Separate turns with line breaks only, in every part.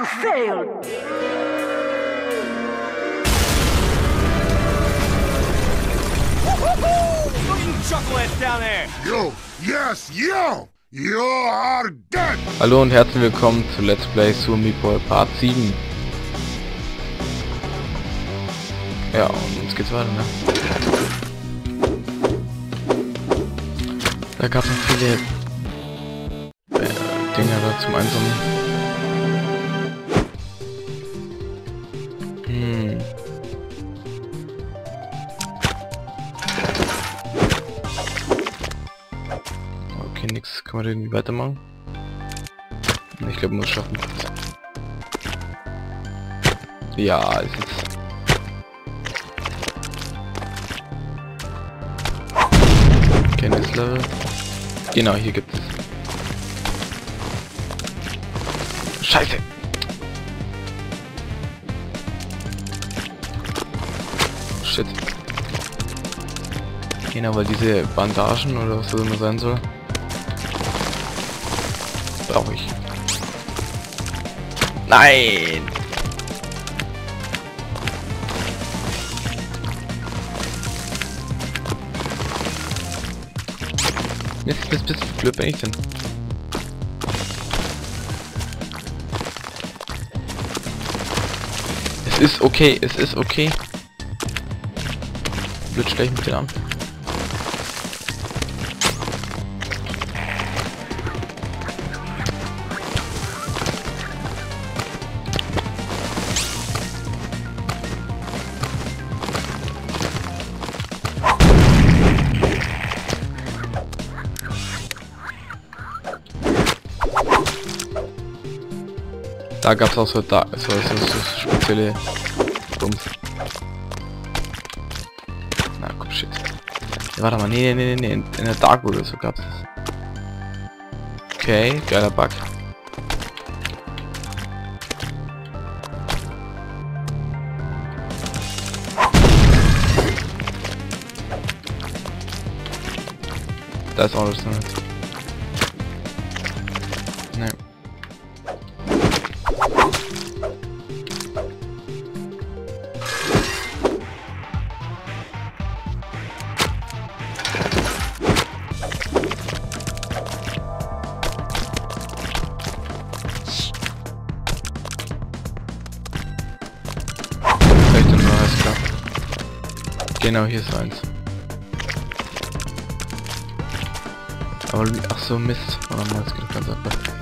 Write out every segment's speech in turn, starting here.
You failed!
Look at you chuckleheads down there!
You, yes, you! You are dead!
Hallo und herzlich willkommen zu Let's Play Super Meat Boy Part 7. Ja, und jetzt geht's weiter, ne? Da gab es noch viele äh, Dinger da zum Einsammeln. Kann man irgendwie weitermachen? Ich glaube, muss schaffen. Ja, ist jetzt. Kenntnislevel. Genau, hier gibt es. Scheiße! Shit. Genau, weil diese Bandagen oder was das immer sein soll, brauche ich. Nein! Mist, Mist, wie blöd bin ich denn? Es ist okay, es ist okay. Blöd ich mich den an. Da gab's auch so, da, so, so, so spezielle Bums. Na komm shit. Ja, warte mal, nee, nee, nee, nee, in, der Dark oder so gab's das. Okay, geiler Bug. Da ist auch alles Genau, hier ist eins. Aber ach so Mist. Oh Mann, das geht ganz einfach.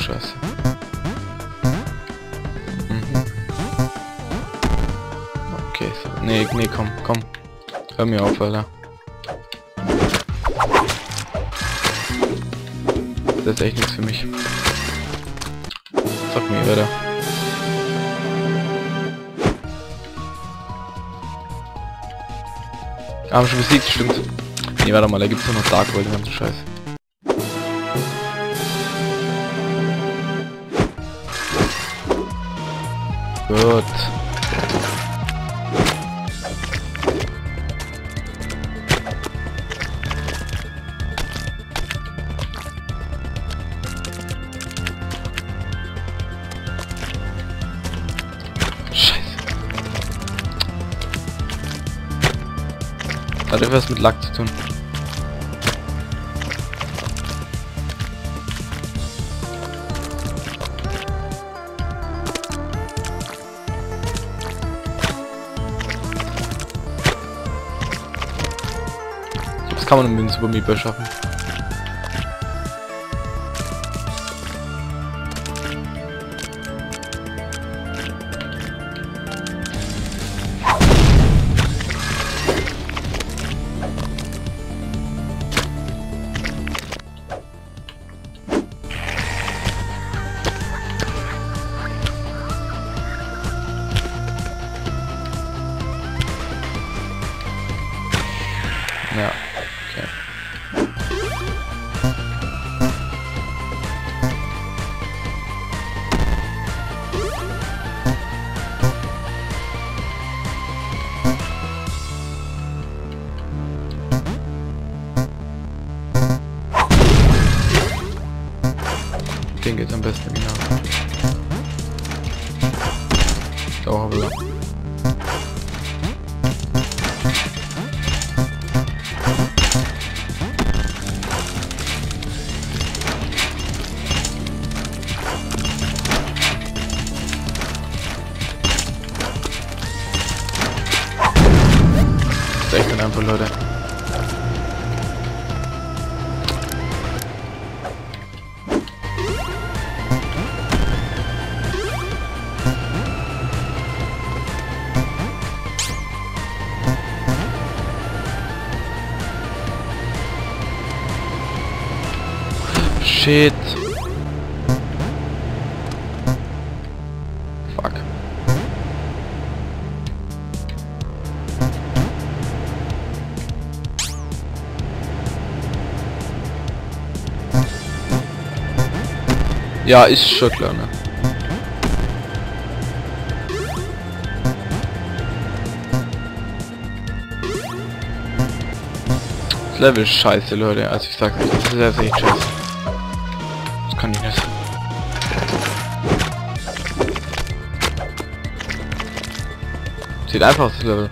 Scheiße. Mhm. Okay, so. Nee, nee, komm, komm. Hör mir auf, Alter. Das ist echt nichts für mich. Sag mir, weiter. Haben schon besiegt, stimmt. Nee, warte mal, da gibt's noch Dark World, den ganzen Gut. Scheiße. Hat etwas mit Lack zu tun. Kann man mit dem Super Meeple schaffen. Dauerbelang. Das ist Fuck. Ja, ist schon klar, ne? Level scheiße, Leute. Also ich sag's euch, das ist echt scheiße. Sieht einfach aus, das Level.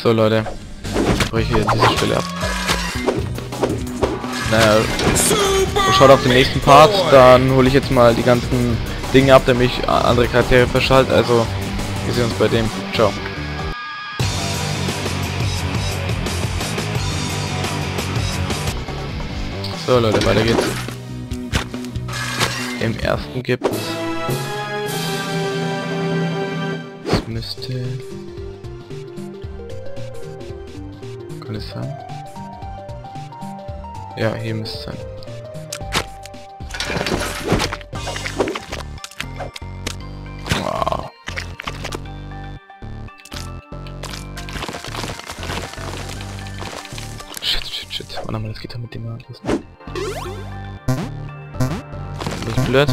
So Leute, ich breche hier diese Stelle ab. Naja, schaut auf den nächsten Part, dann hole ich jetzt mal die ganzen Dinge ab, damit ich andere Charaktere verschalte. Also, wir sehen uns bei dem. Ciao. So Leute, weiter geht's. Im ersten gibt's... Es müsste... Kann es sein? Ja, hier müsste es sein. Wow. Shit, shit, shit. Warte mal, das geht doch mit dem ich blöd?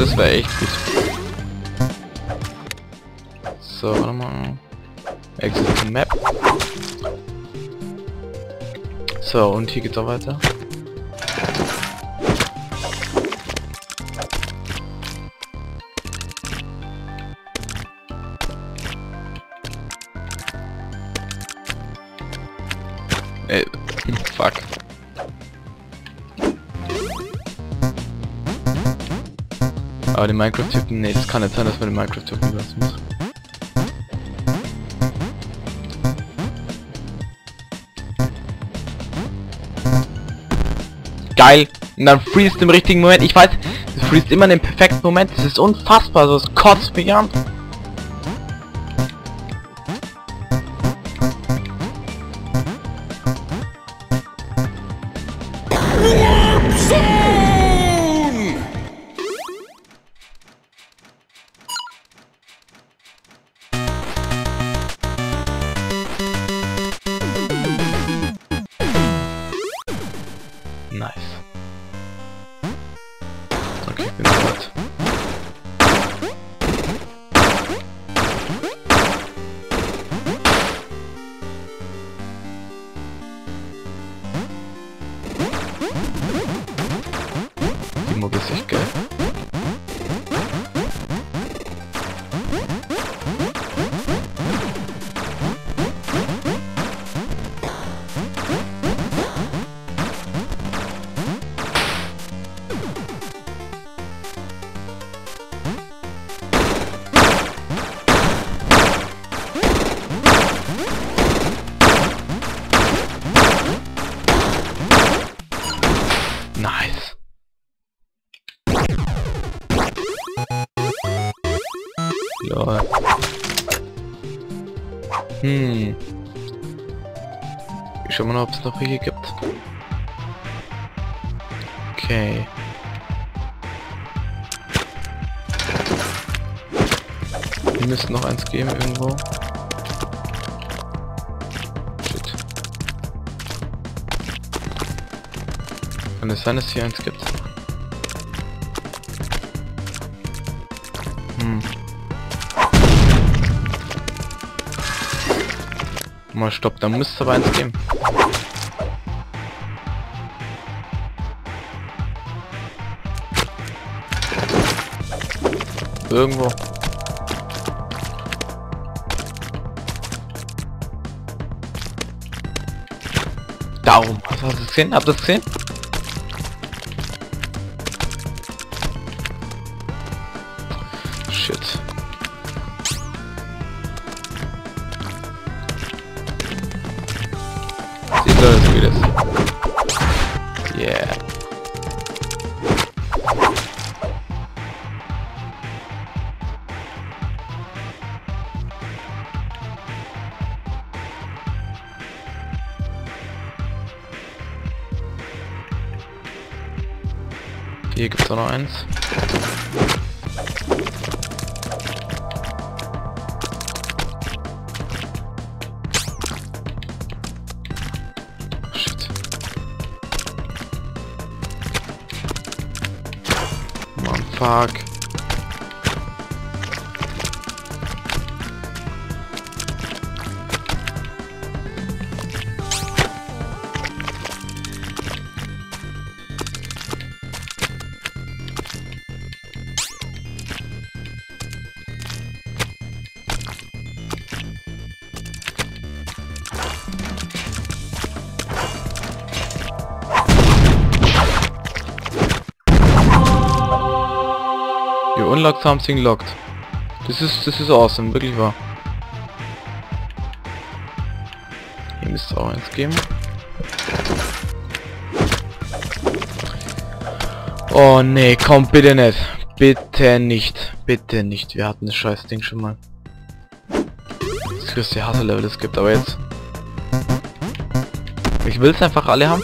Das war echt gut. So, warte mal. Exit Map. So, und hier geht's auch weiter. Ey, fuck. Aber die Minecraft-Typen, nee, das kann nicht sein, dass man den Minecraft-Typen lassen muss. Geil! Und dann freest im richtigen Moment. Ich weiß, es freest immer in dem perfekten Moment. Das ist unfassbar, so es kotzt mich an. Mal ob es noch welche gibt. Okay. Hier müsste noch eins geben irgendwo. Shit. Kann es sein, dass hier eins gibt? Mal stopp, da müsste aber eins geben. Irgendwo. Darum. Hast du das gesehen? Habt ihr das gesehen? Yeah. Hier gibt's auch noch eins.
unlocked something locked. Das ist, das ist awesome, wirklich wahr. Ihr müsst auch eins geben. Oh nee, komm bitte nicht. Bitte nicht. Bitte nicht. Wir hatten das scheiß Ding schon mal. Das größte Hassel-Level es gibt, aber jetzt. Ich will es einfach alle haben.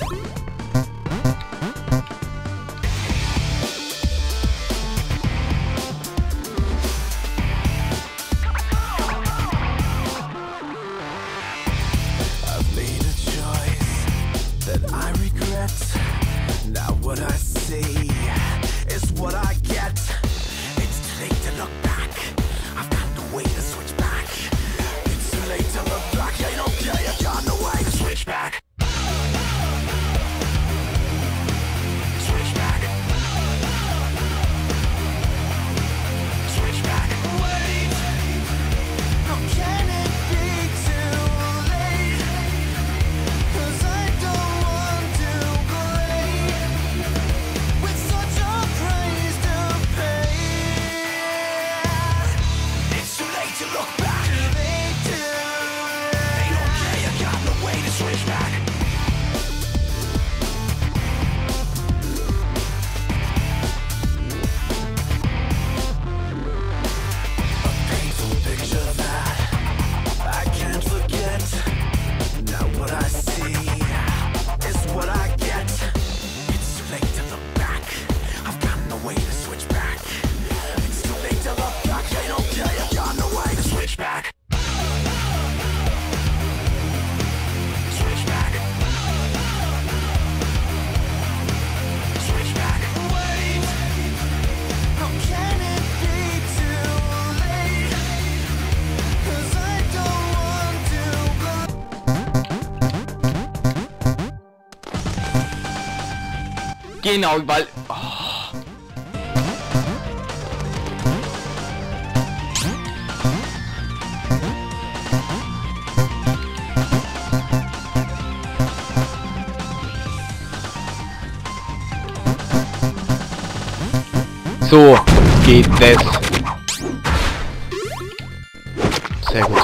Genau, weil... Oh. So geht es. Sehr gut.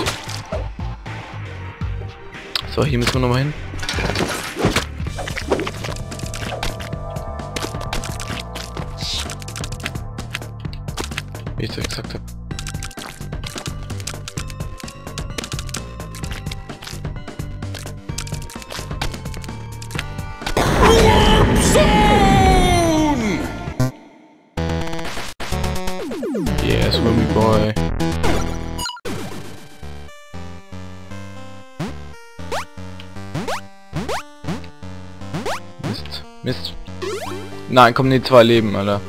So, hier müssen wir nochmal hin. Mist. Nein, kommen die zwei Leben, Alter.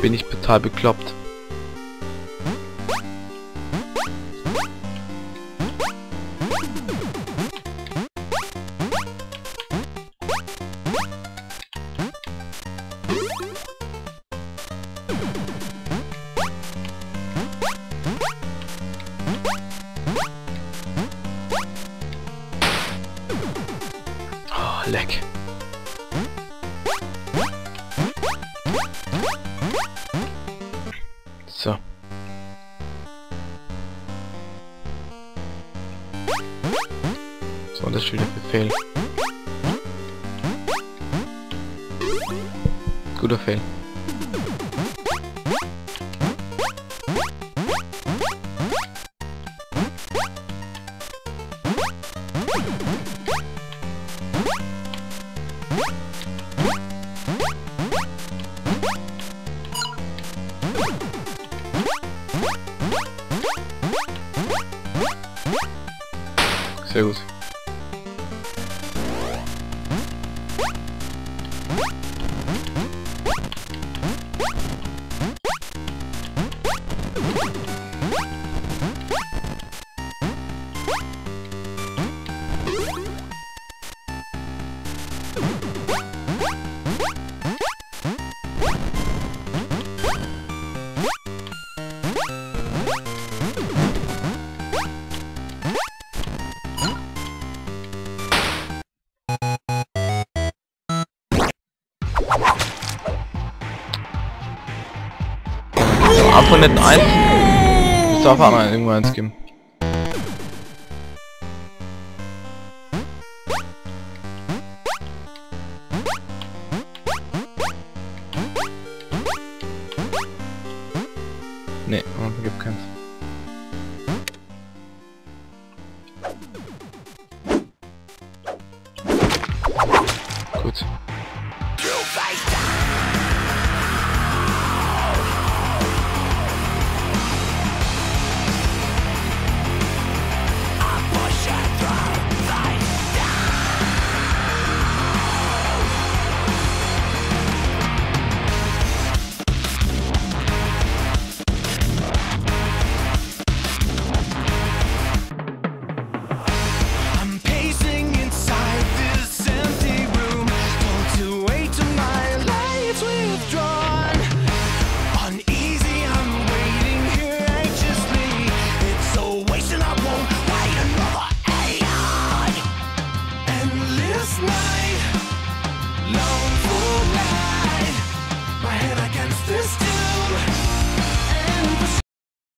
Bin ich total bekloppt.
build. Eins. Es darf auch mal irgendwo